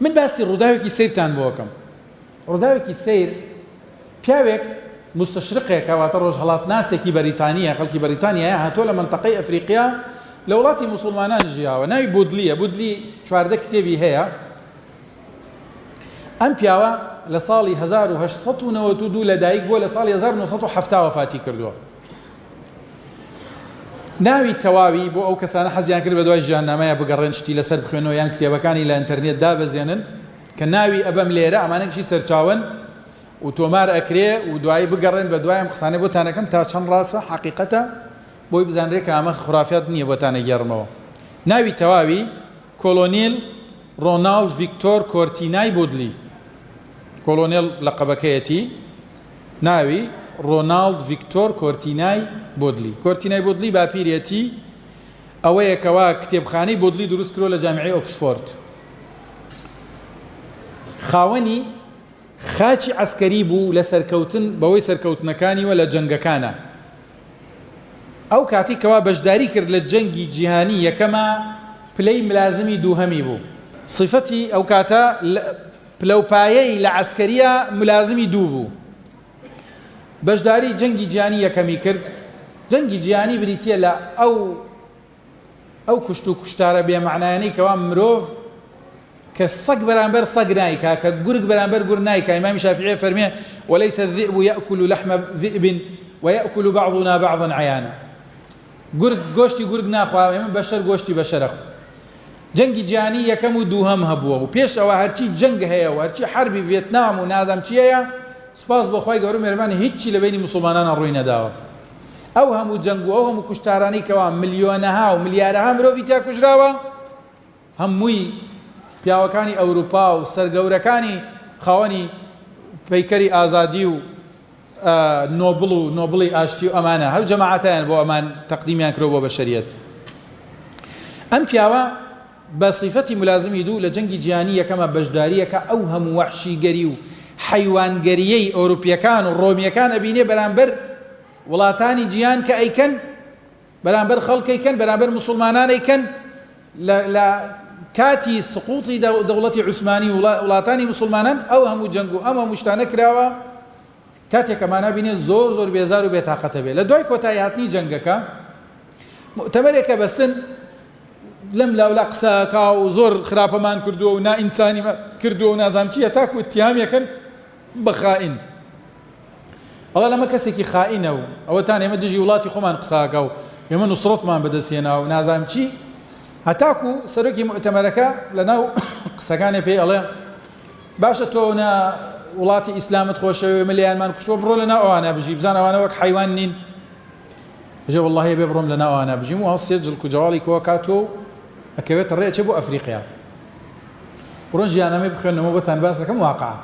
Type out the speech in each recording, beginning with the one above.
من باسی ڕووداوێکی سەیرتان بۆ ئەکەم، ڕووداوێکی سەیر پیاوێک موستەشرقێکە واتە ڕۆژهەڵاتناسێکی بەریتانییە خەڵکی بەریتانیایە هاتووە لە مەنتەقەی ئەفریقیا لە وڵاتی موسوڵمانان ژیاوە ناوی بودلییە بودلی چواردە کتێبی هەیە ئەم پیاوە لە ساڵی هەزار و هەشت سەد و نەوەد و دوو لەدایک بووە لە ساڵی هەزار و نۆ سەد و حەفتا وەفاتی کردووە. ناوی تەواوی بۆ ئەو کەسانە حەزیان کرد بەدوای ژیاننامەیا بگەڕێن شتی لەسەر بخوێنەوە یان کتێبەکانی لە ئینتەرنێت دابەزێنن کە ناوی ئەبەم لێرە ئەمانە کشی سەرچاون و تۆمار ئەکرێ و دوایی بگەڕێن بە دوایم قسانە بۆتانەکەم تا چەند ڕاستە حەقیقەتە بۆی بزانرێ کە ئەمە خرافات نییە بۆتانە گێڕمەوە ناوی تەواوی کۆلۆنیل ڕۆناڵد ڤیکتۆر کۆرتینای بودلی کۆلۆنێل لە قەبەکەیەتی ناوی، ڕۆناڵد ڤیکتۆر کۆرتینای بۆدلی کۆرتینای بۆدلی باپیرێتی ئەوەیە کەوا کتێبخانەی بۆدلی دروست کرۆ لە جامیعەی ئۆکسفۆرد خاوەنی خاچی عەسکەری بوو لە سەرکەوتن بەوەی سەرکەوتنەکانی وە لە جەنگەکانە ئەو کاتی کەوا بەشداری کرد لە جەنگی جیهانی یەکەمە پلەی ملازمی دووهەمی بوو صفەتی ئەو کاتە پلەوپایەی لە عەسکەرییە ملازمی دوو بوو. بەشداری جەنگی جیهانی یەکەمی کرد. جەنگی جیهانی بریتییە لە ئەو ئەو کوشت و کوشتارە بێ مەعنایانەی کەوا مرۆڤ کە سەگ بەرامبەر سەگ نایکا کە گورگ بەرامبەر گورگ نایکا ئیمامی شافعی فەرمێ وليس الذئب يأكل لحم ذئب ويأكل بعضنا بعضا عیانا گورگ گۆشتی گورگ ناخوا و ئێمە بەشەر گۆشتی بەشەر ئەخۆین. جەنگی جیهانی یەکەم و دووهەم هەبووە و پێش ئەوە هەرچی جەنگ هەیە و هەرچی حەربی ڤێتنام و نازام چی هەیە سوپاس بۆ خوای گەورە مێهربان هیچی لە بەینی موسوڵمانانا ڕووی نەداوە. ئەو هەموو جەنگ و ئەو هەموو کوشتارانەی کەوا ملیۆنەها و ملیارەها مرۆڤی تیا کوژراوە، هەمووی پیاوەکانی ئەوروپا و سەرگەورەکانی خاوەنی پەیکەری ئازادی و نۆبڵ و نۆبڵی ئاشتی و ئەمانە هەو جەماعەتەیان بۆ ئەمان تەقدیمیان کرۆ بۆ بەشەریەت ئەم پیاوە بە صیفەتی ملازمی دوو لە جەنگی جیانی یەکەمە بەشداریەکە ئەو هەموو وەحشیگەری و حیوانگەریەی ئەوروپیەکان و ڕۆمیەکان ئەبینێ بەرامبەر وڵاتانی جیان کە ئەیکەن بەرامبەر خەڵکەی کەن بەرامبەر موسوڵمانانەی کەن لە لە کاتی سقوتی دەوڵەتی عوسمانی و وڵاتانی موسوڵمانان ئەو هەموو جەنگ و ئەم هەموو شتانە کراوە کاتێک ئەمانە بینێ زۆر زۆر بێزار و بێتاقەتە بێ لە دوای کۆتایی هاتنی جەنگەکە مؤتەمەرێکە بەسن لەم لاولا قسەکە و زۆر خراپەمان کردووە و نائینسانی کردووە و نازام چییە تاکو اتهامیەکەن بەخائین بەڵێن ئەمە کەسێکی خائینە و ئەوەتان ئێمە دژی وڵاتی خۆمان قساکە و ئێمە نوسڕەتمان بەدەست هێنا و نازانم چی هەتاکو سەرۆکی موئتەمەرەکە لەناو قسەکانی پێی ئەڵێ باشە تۆ نە وڵاتی ئیسلامت خۆشەوێ مە لەیانمان کوشتوە بڕۆ لەناو ئەوانە بژی بزان ئەوانە وەک حیوان نین جێ واللهی بێ بڕۆم لەناو ئەوانە بژیم و هەڵسێ جڵک و جەواڵی کۆ کاتۆ و ئەکەوێتە ڕێچێ بۆ ئەفریقیا بڕۆ ژیانەمەی بخوێنەوە بۆتان باس دەکەم واقعا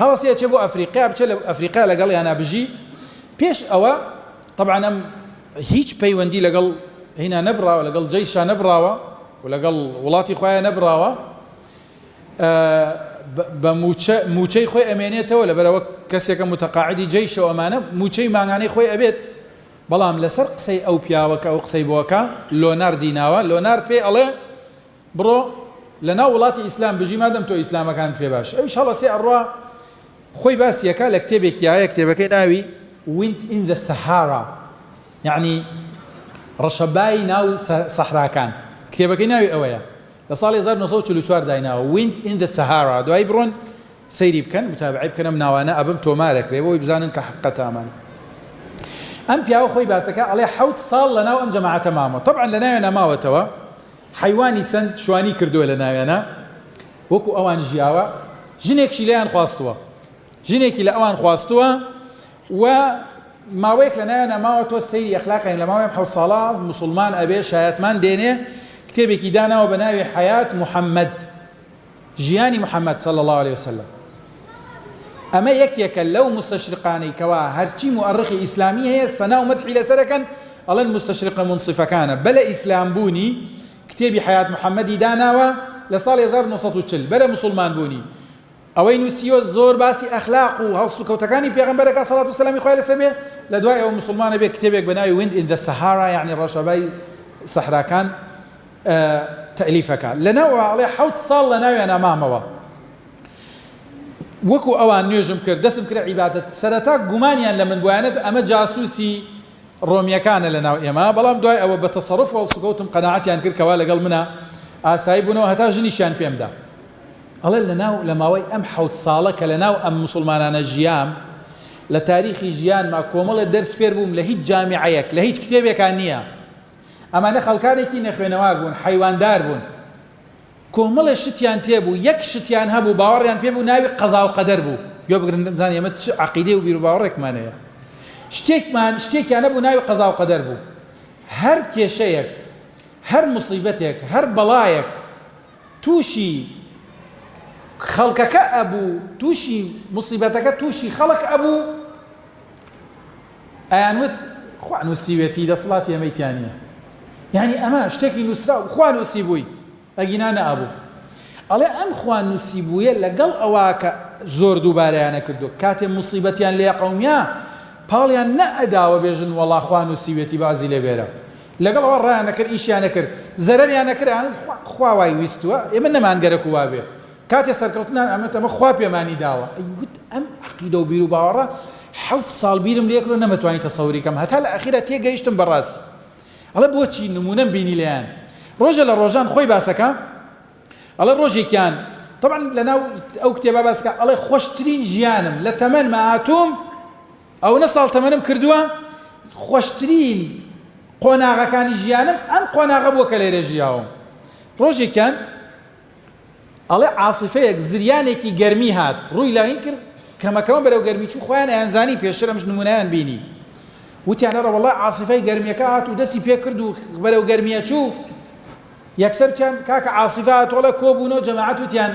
هەڵەسێ ئەچێ بۆ ئەفریقیا بچێ لە ئەفریقیا لەگەڵیانا بژی پێش ئەوە طبعا ئەم هیچ پەیوەندی لەگەڵ هینا نەبراوە لەگەڵ جەیشا نەبراوە و لەگەڵ وڵاتی خۆیان نەبراوە بە موچەی خۆی ئەمێنێتەوە لەبەرەوە کەسێکە متەقاعدی جەیشە و ئەمانە موچەی مانگانەی خۆی ئەبێت بەڵام لەسەر قسەی ئەو پیاوەکە ئەو قسەی بۆکە لۆنار دیناوە لۆنار پێ ئەڵێ بڕۆ لەناو وڵاتی ئیسلام بژی مادەم تۆ ئیسلامەکانت پێ باشە ئەویش هەڵەسێ ئەڕوا خۆی باسی ئەکا لە کتێبێکی هەیە کتێبەکەی ناوی Wind in the Sahara یعنی ڕەشەبای ناو سەحراکان کتێبەکەی ناوی ئەوەیە لە ساڵی 1944 دایناوە Wind in the Sahara دوایی بڕۆن سەیری بکەن متابعی بکەنم ناوانە ئەبم تۆمارەکرێ بۆی بزانن کە حقەتامانی ئەم پیاوە خۆی باسەکە ئەڵێ حوت ساڵ لەناو ئەم جەماعەتە مامەوە طبعا لەناوێ نەماوەتەوە حەیوانی چەند شوانی کردووە لە ناویانا وەکو ئەوان ژیاوە، ژنێکشی لێیان خواستووە، ژنێکی لە ئەوان خواستووە و ماوەیەک لە ناویانا ماوە، تۆ سەیری ئەخلاقیان لە ماوەی ئەم حەوت ساڵە موسڵمان ئەبێ، شایەتمان دێنێ، کتێبێکی داناوە بە ناوی حەیات محەمەد. ژیانی محمد صلی اللە علیە وسلم ئەمە یەکێکە لەو مستشرقانەی کەوا هەرچی مؤرخی ئیسلامی هەیە سەنا و مەدحی لەسەر ئەکەن ئەڵێن مستشرقە منصفەکانە بەلە ئیسلام بوونی کتێبی حیات محمدی داناوە لە ساڵ 1940 بەلە مسلمان بوونی ئەوەی نووسیوە زۆر باسی ئەخلاق و هەڵسوکەوتەکانی پێغەمبەرەکە سەڵات و سەلامی خوای لەسەر بێ لە دوای ئەوە مسلمانە بێ کتێبێک بە ناوی ویند ئین ذا سەهارا یعنی ڕەشەبای سەحراکان تەئلیفەکە لەناو ئەوە ئەڵێ حەوت ساڵ لەناویانا مامەوە وەکو ئەوان نوێژم کرد دەستم کرا عیبادەت سەرەتا گومانیان لەمن بوو ئەیانەت ئەمە جاسوسی ڕۆمیەکانە لەناو ئێمە بەڵام دوای ئەوە بە تەسەڕوف هەڵسوکەوتم قەناعەتیان کرد کەوا لەگەڵ منە ئاسایی بوونەوە هەتا ژنیشیان پێم دا ئەڵێ لەناو لە ماوەی ئەم حەوت ساڵە کە لەناو ئەم مسلمانانە ژیام لە تاریخی ژیانما کۆمەڵێ دەرس فێر بووم لە هیچ جامیعەیەک لە هیچ کتێبێکا نییە ئەمانە خەڵکانێکی نەخوێنەوار بوون، حەیواندار بوون. کۆمەڵێ شتیان تێ بوو، یەک شتیان هەبوو باوەڕیان پێ بوو ناوی قەزا و قەدەر بوو. گوێ بگرن بزانن ئێمە چ عەقیدەی و بیروباوەڕێکمان هەیە. شتێکمان شتێکیان هەبوو ناوی قەزا و قەدەر بوو. هەر کێشەیەک، هەر موسیبەتێک، هەر بەڵایەک تووشی خەڵکەکە ئەبوو، تووشی موسیبەتەکە تووشی خەڵک ئەبوو، ئەیان وت خوا نوسیوێتی دەسڵاتی ئەمەی تیا نیە یانی ئەمە شتێکی نوسراو خوا نوسیبووی ئەگینا نەئەبوو ئەڵێ ئەم خوا نوسیبوویە لەگەڵ ئەوە کە زۆر دووبارەیانە کردووە کاتێ موسیبەتیان لێ قەومیا پاڵیان نەئەداوە بێژن وەڵا خوا نوسیوێتی بازی لێ بێرە لەگەڵ ئەوە ڕایان نەکرد ئیشیان نەکرد زەرەریان نەکرد خوا وای ویستووە ئێمە نەمان گەرەک وابێ کاتی سەرکەوتنان ئەمەت ئەمە خوا پێمانی داوە ئەی گوت ئەم عەقیدەو بیرو باوەڕە حەوت ساڵ بیرم لێکرد نەمەتوانی تەسەوری کەم هەتا لە ئەخیرا تێگەیشتم بەڕاسی ئەڵێ بۆچی نمونەم بینی لێیان ڕۆژە لە ڕۆژان خۆی باسەکە ئەڵێ ڕۆژێکیان طبعا لەناو ئەو کتێبا باسکە ئەڵێ خۆشترین ژیانم لە تەمەن مەهاتوم ئەو نە ساڵ تەمەنم کردووە خۆشترین قۆناغەکانی ژیانم ئەم قۆناغە بووە کە لێرە ژیاوم ڕۆژێکیان ئەڵێ عاسیفەیەک زریانێکی گەرمی هات ڕووی لاین کرد کەمەکەمە بەرەو گەرمی چوو خۆیان ئەیانزانی پێشتر ئەمش نمونەیان بینی وتیان ئەرە وەڵا عاسیفەی گەرمیەکە هات و دەستی پێ کرد و بەرەو گەرمیە چوو یەکسەرکیان کاکە عاسیفە هاتۆڵە کۆبوون و جەماعەت وتیان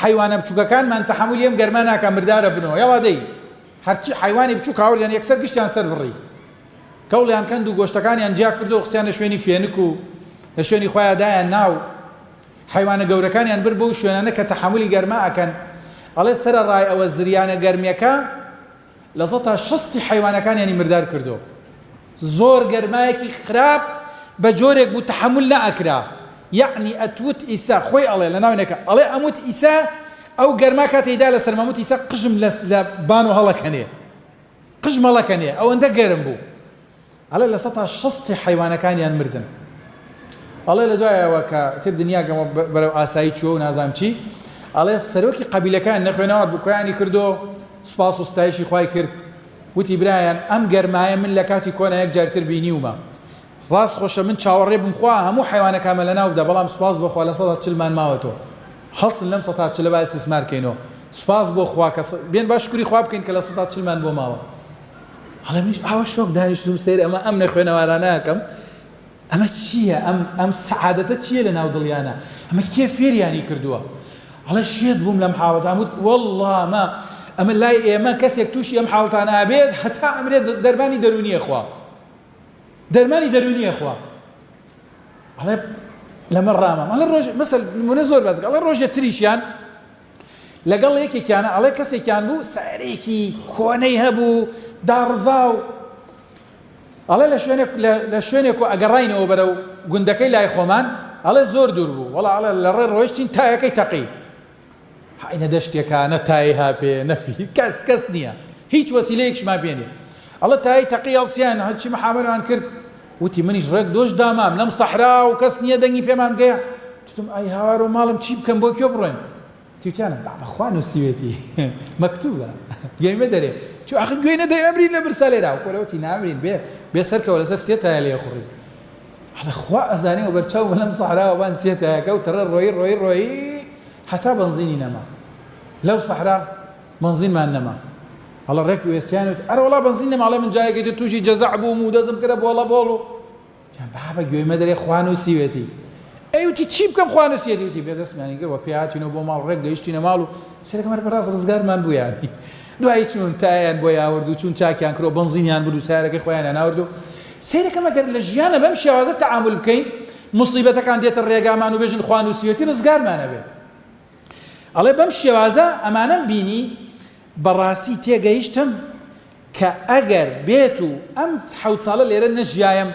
حیوانە بچووکەکانمان تەحمل یەم گەرما ناکە مردارە بنەوە یاڵا دەی هەرچی حیوانی بچوو کاوریان یەکسەر گشتیان سەر بڕی کەوڵیان کەند و گۆشتەکانیان جیا کردو خستیانە شوێنی فێنک و لە شوێنی خۆیا دایان نا و حەیوانە گەورەکانیان برد بەو شوێنانە کە تەحەمولی گەرما ئەکەن ئەڵێ سەرەڕای ئەوە زریانە گەرمیەکە لە سەتا شەستی حەیوانەکانیانی مردار کردو زۆر گەرمایەکی خراپ بە جۆرێک بوو تەحەمول نەئەکرا یەعنی ئەتوت ئیسا خۆی ئەڵێ لە ناوینەکە ئەڵێ ئەموت ئیسا ئەو گەرما کاتێیدا لە سەرمەموت ئیسا قژم لە بان و هەڵەکەنێ قژ مەڵەکە نێ ئەوەندە گەرم بوو ئەڵێ لە سەتا شەستی حەیوانەکانیان مردن ئەڵێ لە دوایەوە کە تر دنیا گەمە بەرەو ئاسایی چووە و نازام چی ئەڵێ سەرۆکی قەبیلەکان نەخوێنەوار بوو کۆیانی کردو سوپاس و ستایشی خوای کرد وتی برایان ئەم گەرمایە من لە کاتی کۆنا یەک جارتر بینیومە ڕاست خۆشە من چاوەڕێ بم خوا هەموو حەیوانەکانمە لەناو بدا بەڵام سوپاس بۆ خوا لە سەدا چل مان ماوەتۆ هەڵسن لەم سەتا چلە با استثمار کەینۆ سوپاس بۆ خوا کە بێن با شکری خوا بکەین کە لە سەدا چل مان بۆ ماوە هەڵێ منیش ئاوا شۆک دانیشتم سەیر ئەمە ئەم نەخوێنەوارانەکەم ئەمە چییە ئەم ئەم سەعادەتە چییە لە ناو دڵیانە ئەمە کێ فێریانی کردووە هەڵێ شێت بووم لەم حاڵەتان وت والله ما ئەمە لای ئێمە کەسێک تووشی ئەم حاڵتانە ئابێت هەتا ئەمرێت دەرمانی دەرونیە خوا دەرمانی دەروونی ئەخوا ئەڵێ لەمە ڕامام ئەڵێ ڕۆژ مەسەل نمونە زۆر بەزگە ئەڵێ ڕۆژە تریشیان لەگەڵ یەکێکیانە ئەڵێ کەسێکیان بوو سارێکی کۆنەی هەبوو داڕزا و ئەڵێ لە شوێنێک لە شوێنێک و ئەگەڕینەوە بەرە و گوندەکەی لای خۆمان ئەڵێ زۆر دوور بوو وڵا ئەڵێ لە ڕێ ڕۆیشتین تایەکەی تەقی هەی نە دەشتێکە نە تایەی هاپێ نە فی کەس کەس نییە هیچ وەسیلەیەکشمان پێ نییە ئەڵە تایەی تەقی هەڵسیان هەرچی محامەران کرد وتی منیش ڕێک دۆش دامام لەم سەحرا و کەس نییە دەنگی پێمان گەیە تتم ئای هاوارۆ ماڵم چی بکەم بۆ کوێ بڕۆین توتیانە بەخوا نووسیوێتی مەکتوبە گوێمە دەرێ تو ئەخ گوێ نەدەی ئەمرین لە برسا لێرا و کۆلەوەتی نامرین بێ بێ سەرکەوە لەسەر سێ تایە لێ خوڕی ئەڵێ خوا ئەزانێ و بەرچاو بوو لەم سەحراوە بان سێ تایەکە و تەڕە ڕۆیی ڕۆیی ڕۆیی هەتا بەنزینی نەما لەو سەحرا بەنزینمان نەما ئەڵە ڕێک وێستیان وت ئەرە وڵا بەنزین نەما ئەڵێ من جایەکی تر تووشی جەزع بووم و دەزم کرە بۆڵە بۆڵ و بابە گوێی مەدەرێ خوان و سیوێتی ئەیوتی چی بکەم خوانە سێریوتی بێدەستمانی گەوە پێاتینەوە بۆ ماڵ ڕێک گەیشتینە ماڵ و سێرەکەمەر بەڕاز ڕزگارمان بوویانی دوایی چوون تایەیان بۆ یاورد و چوون چاکیان کرد و بەنزینیان برد و سەیارەکەی خۆیانیان ناورد و سەیرەکەم ئەگەر لە ژیانە بەم شێوازە تەعامول بکەین موسیبەتەکان دێتە ڕێگامان و بێژن خوا نووسیوەتی ڕزگارمان ئەبێ ئەڵێ بەم شێوازە ئەمانەم بینی بەڕاستی تێگەیشتم کە ئەگەر بێت و ئەم حەوت ساڵە لێرە نەژیایم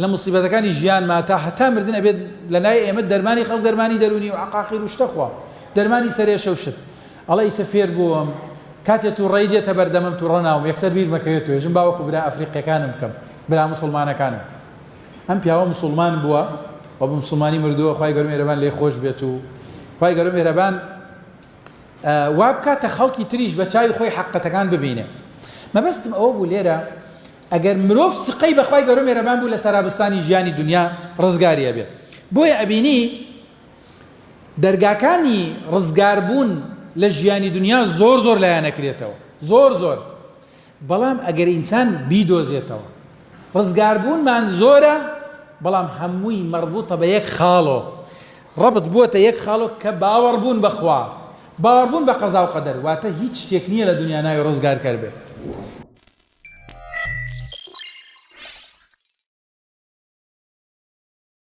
لە مصیبەتەکانی ژیان ماتا هەتا مردن ئەبێت لە لای ئێمە دەرمانی خەڵک دەرمانی دەرونی و عقاقیر و شتەخوا دەرمانی سەرێشە و شت ئەڵێ ئیسە فێر بووم کاتێ توڕەیی دێتە بەردەمم توڕە ناوم یەکسەر بیرمە کەوێ توێژم با وەکو برا ئەفریقیەکانم بکەم برا موسڵمانەکانم ئەم پیاوە موسڵمان بووە و بە موسڵمانی مردووە خوای گەورە مێرەبان لێ خۆش بێت و خوای گەورە مێرەبان وا بکاتە خەڵکی تریش بە چاوی خۆی حقەتەکان ببینێ مەبەستم ئەوە بوو لێرە ئەگەر مرۆڤ سقەی بەخوای گەورە مێرەبان بوو لە سەرابستانی ژیانی دنیا ڕزگاری ئەبێت بۆیە ئەبینی دەرگاکانی ڕزگار بوون لە ژیانی دنیا زۆر زۆر لایەنەکرێتەوە زۆر زۆر بەڵام ئەگەر ئینسان بیدۆزێتەوە ڕزگار بوونمان زۆرە بەڵام هەمووی مەڕبووتە بە یەک خاڵۆ ڕبت بووە یەک خاڵۆ کە باوەڕ بوون بەخوا باوەڕبوون بە قەزا و قەدەر واتە هیچ شتێک نییە لە دنیا ناوی ڕزگارکەر بێت